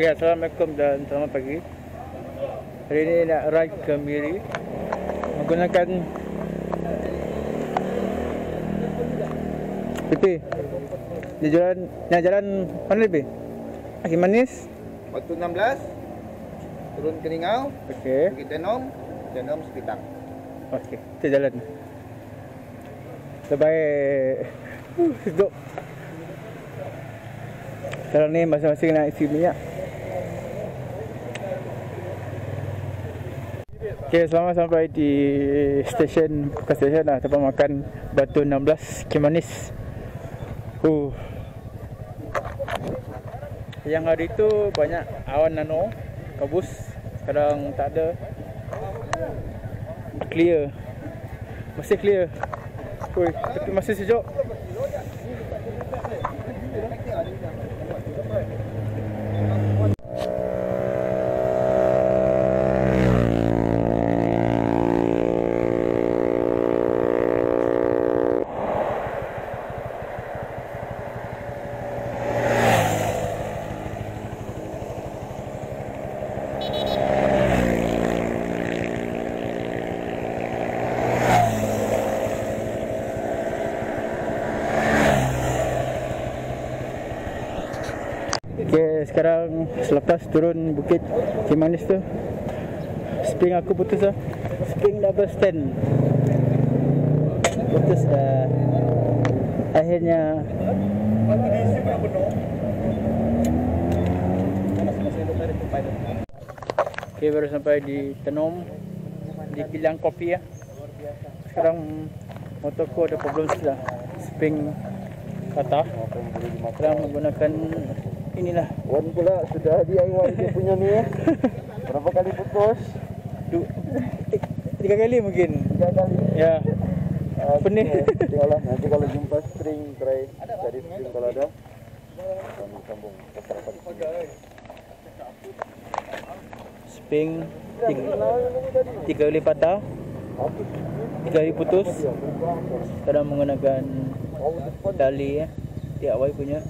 Okay, Assalamualaikum dan selamat pagi. Hari ini nak ride ke Miri menggunakan Pipi. Di jalan, nak jalan mana Pipi? Kaki manis. Batu 16 Turun ke Ningau Okey. Bukit Tenom Tenom sekitar Okey, kita jalan. Terbaik. Uh, sejuk. Sekarang ni masing-masing nak isi minyak. Okay, selamat sampai di stesen bukan stesen lah tempat makan Batu 16 Kimanis. Uh. Yang hari tu banyak awan nano kabus. Sekarang tak ada. Clear. Masih clear. Ui, tapi masih sejuk. Sekarang selepas turun bukit Cimanis tu Spring aku putus lah. Spring double stand. Putus dah Akhirnya Okay, baru sampai di Tenom Di kilang kopi ya. Sekarang motorku ada problem sudah Spring patah. Sekarang menggunakan inilah. Wan pula sudah DIY dia punya ni ya Berapa kali putus? Du, eh, tiga kali mungkin. Tiga kali. Ya. Pening. Okey, Tengoklah nanti kalau jumpa string Try cari string kalau ada. Kami sambung beberapa di sini spring tiga, tiga kali patah. Tiga kali putus. Sekarang menggunakan tali ya DIY punya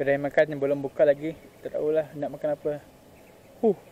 kedai makan yang belum buka lagi tak tahulah nak makan apa. Huh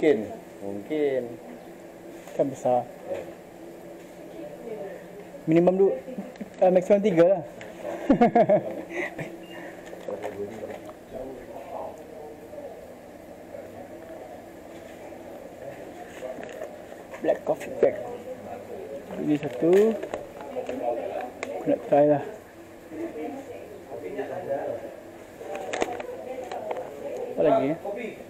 Mungkin. Mungkin. Kan besar. Minimum du uh, maksimum tiga lah. Black coffee pack ini satu. Aku nak try lah. Apa lagi eh?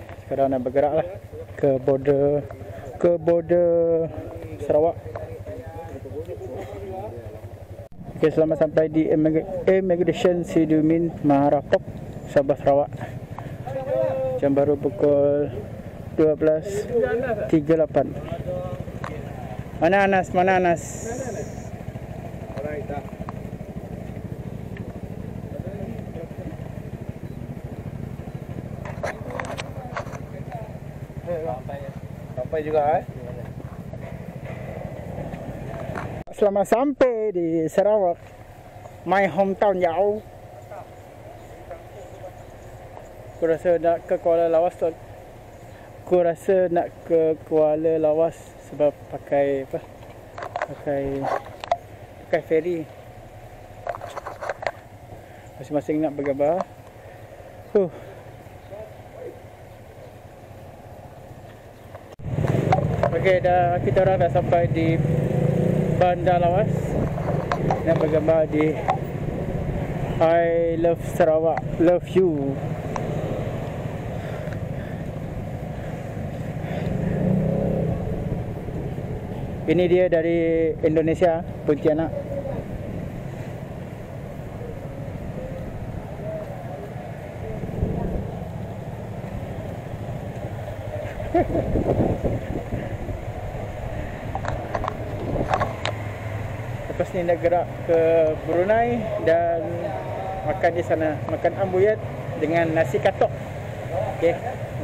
Sekarang nak bergerak lah ke border, ke border Sarawak. Okay, selamat sampai di Immig- Immigration Sidumin Maharapok, Sabah Sarawak. Jam baru pukul 12.38. Mana Anas? Mana Anas? Sampai juga eh. Selamat sampai di Sarawak. My hometown jauh. Aku rasa nak ke Kuala Lawas tu. Aku rasa nak ke Kuala Lawas sebab pakai apa? Pakai pakai ferry. Masing-masing nak bergambar. Huh. Okey, dah kita orang dah sampai di Bandar Lawas. Nak bergambar di I love Sarawak, love you. Ini dia dari Indonesia, Pontianak Lepas ni nak gerak ke Brunei dan makan di sana. Makan ambuyat dengan nasi katok. Okey,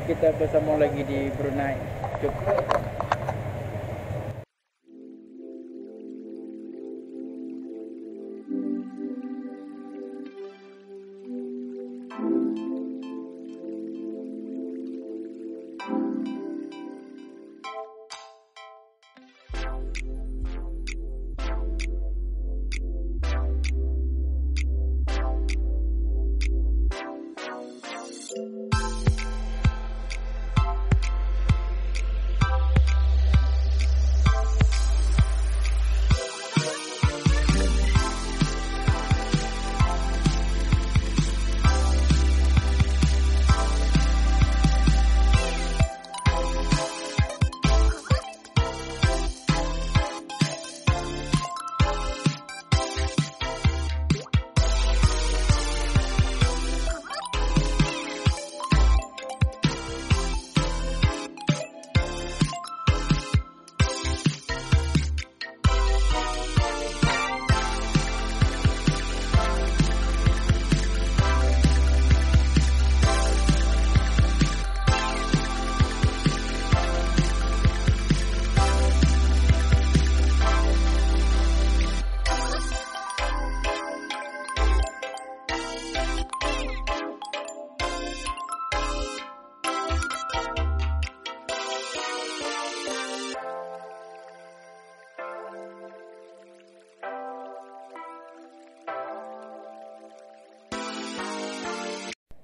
kita bersama lagi di Brunei. Jom.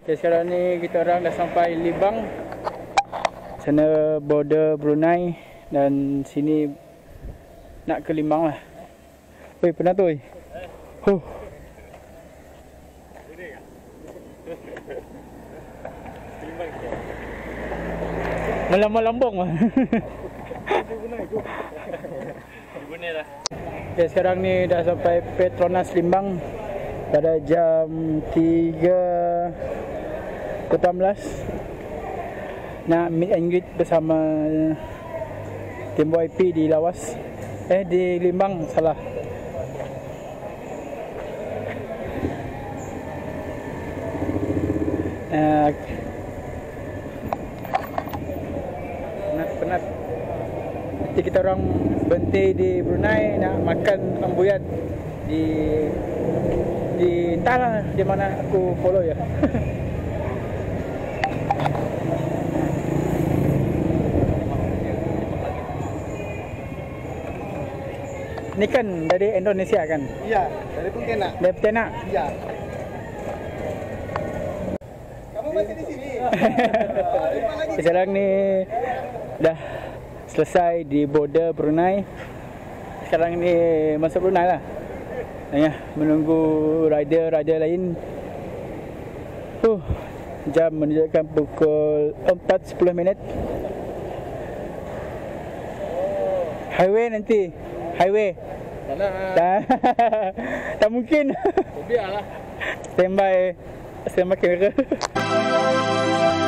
Okay, sekarang ni kita orang dah sampai Libang. Sana border Brunei dan sini nak ke Limbang lah. Oi, penat tu oi. Huh. Melambung-lambung lah. Okay, sekarang ni dah sampai Petronas Limbang pada jam 3 18 nak meet and greet bersama tim YP di Lawas. Eh di Limbang salah. Uh, penat penat. Nanti kita orang berhenti di Brunei nak makan ambuyat di di entahlah di mana aku follow ya Ni kan dari Indonesia kan? Iya, dari Pontianak. Dari Pontianak? Iya. Kamu masih di sini? Sekarang ni dah selesai di border Brunei. Sekarang ni masuk Brunei lah. Ya, menunggu rider-rider lain. Huh, jam menunjukkan pukul 4.10 minit. Highway nanti. Highway. Tak nak. Tak, tak mungkin. Biarlah. Standby. Standby kamera.